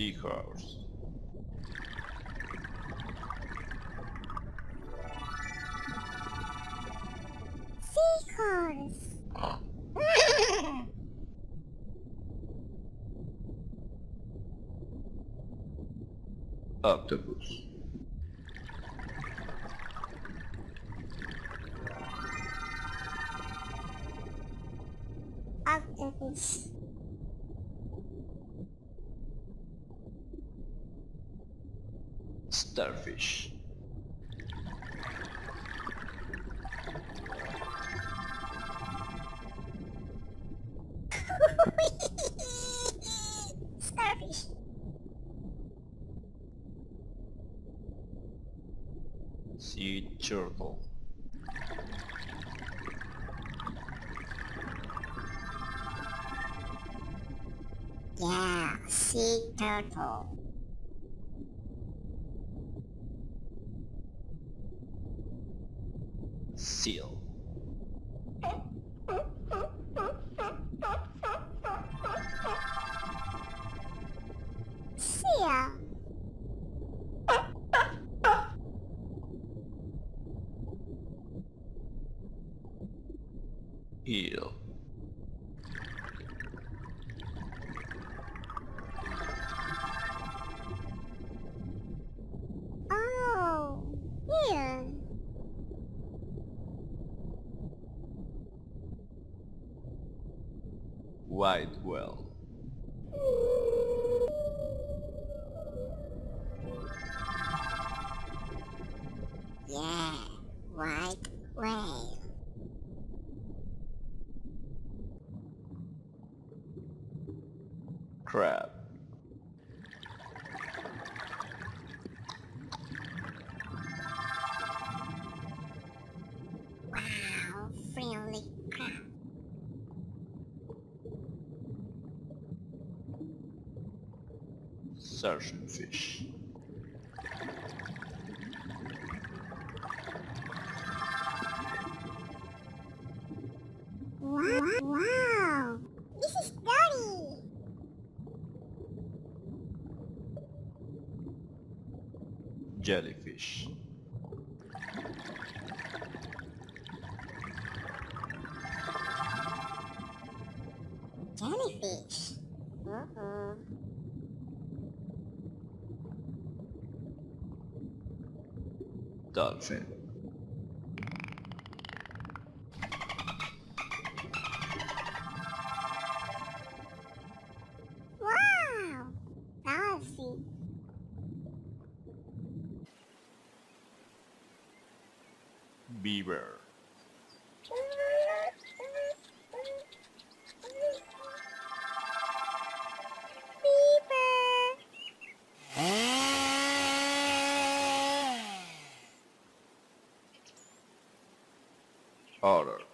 Seahorse. Seahorse. Octopus. Octopus. Starfish. Starfish. Sea turtle. Yeah, sea turtle. Seal. Seal. Eel. White whale. Yeah, white whale. Crab. Surgeonfish. Wow, wow. This is dirty. Jellyfish. Jellyfish. Uh-uh. Dolphin. Wow, dolphin. Beaver. Beaver. Otter.